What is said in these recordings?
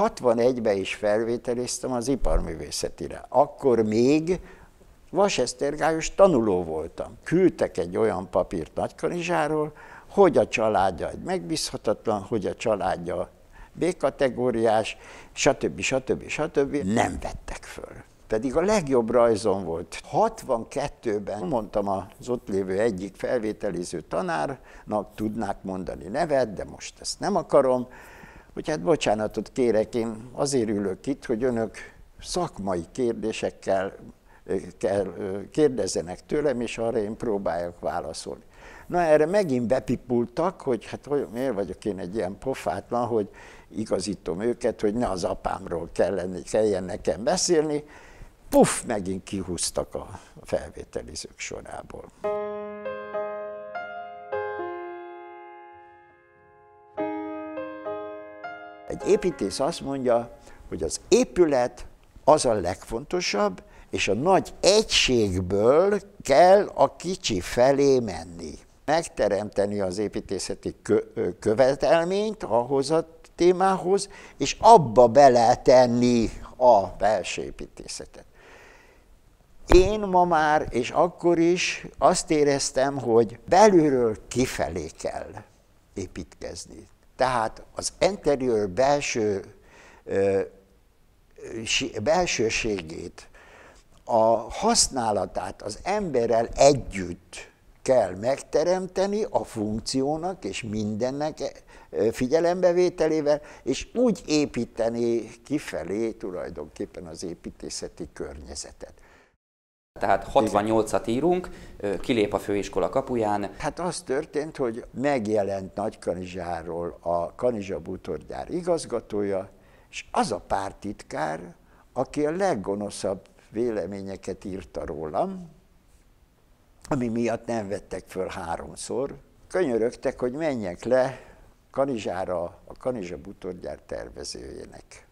61-ben is felvételiztem az iparművészetire. Akkor még vasesztergályos tanuló voltam. Küldtek egy olyan papírt Nagykanizsáról, hogy a családja egy megbízhatatlan, hogy a családja B-kategóriás, stb. stb. stb. nem vettek föl. Pedig a legjobb rajzom volt. 62-ben mondtam az ott lévő egyik felvételiző tanárnak, tudnák mondani nevet, de most ezt nem akarom, hogy hát bocsánatot kérek, én azért ülök itt, hogy önök szakmai kérdésekkel kell, kérdezzenek tőlem, és arra én próbáljak válaszolni. Na erre megint bepipultak, hogy hát hogy, miért vagyok én egy ilyen pofátlan, hogy igazítom őket, hogy ne az apámról kellene, kelljen nekem beszélni. Puff, megint kihúztak a felvételizők sorából. Egy építész azt mondja, hogy az épület az a legfontosabb, és a nagy egységből kell a kicsi felé menni. Megteremteni az építészeti követelményt ahhoz a témához, és abba beletenni a belső építészetet. Én ma már, és akkor is azt éreztem, hogy belülről kifelé kell építkezni. Tehát az interior belső, belsőségét, a használatát az emberrel együtt kell megteremteni a funkciónak és mindennek figyelembevételével, és úgy építeni kifelé tulajdonképpen az építészeti környezetet. Tehát 68-at írunk, kilép a főiskola kapuján. Hát az történt, hogy megjelent Nagykanizsáról a Kanizsa bútorgyár igazgatója, és az a pártitkár, aki a leggonoszabb véleményeket írta rólam, ami miatt nem vettek föl háromszor, könyörögtek, hogy menjek le Kanizsára, a Kanizsa bútorgyár tervezőjének.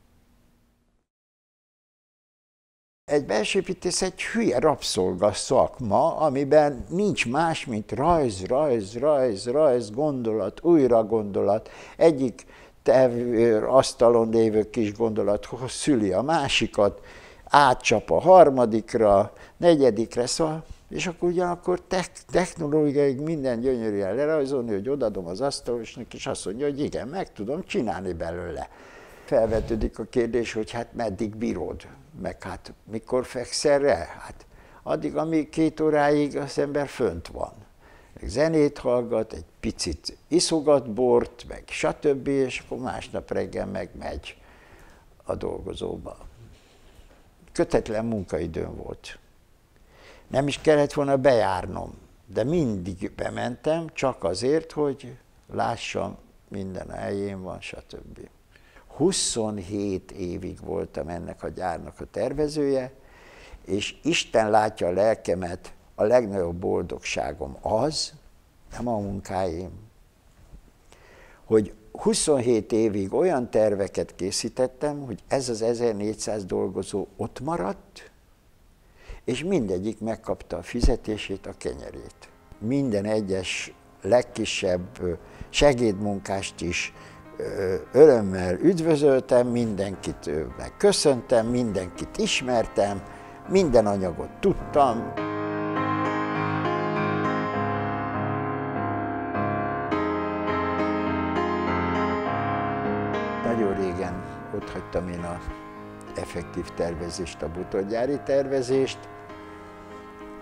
Egy belsőépítész egy hülye rabszolga szakma, amiben nincs más, mint rajz, rajz, rajz, rajz, gondolat, újra gondolat. Egyik tevő, asztalon lévő kis gondolat szüli a másikat, átcsap a harmadikra, negyedikre, szóval, és akkor ugyanakkor technológiai minden gyönyörűen lerajzolni, hogy odadom az asztalosnak, és azt mondja, hogy igen, meg tudom csinálni belőle. Felvetődik a kérdés, hogy hát meddig bírod, meg hát mikor fekszel rá? Hát addig, amíg két óráig az ember fönt van. Meg zenét hallgat, egy picit iszogat bort, meg stb., és akkor másnap reggel meg megy a dolgozóba kötetlen munkaidőm volt. Nem is kellett volna bejárnom, de mindig bementem, csak azért, hogy lássam, minden a helyén van, stb. 27 évig voltam ennek a gyárnak a tervezője, és Isten látja a lelkemet, a legnagyobb boldogságom az, nem a munkáim, hogy 27 évig olyan terveket készítettem, hogy ez az 1400 dolgozó ott maradt, és mindegyik megkapta a fizetését, a kenyerét. Minden egyes legkisebb segédmunkást is örömmel üdvözöltem, mindenkit megköszöntem, mindenkit ismertem, minden anyagot tudtam. ott hagytam én a effektív tervezést, a butorgyári tervezést,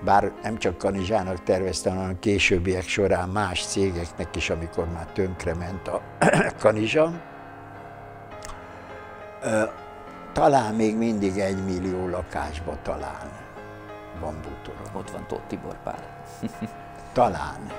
bár nem csak Kanizsának terveztem, hanem későbbiek során más cégeknek is, amikor már tönkrement a Kanizsa. Talán még mindig egy millió lakásba talán van bútorom. Ott van Tóth Tibor Pál. talán.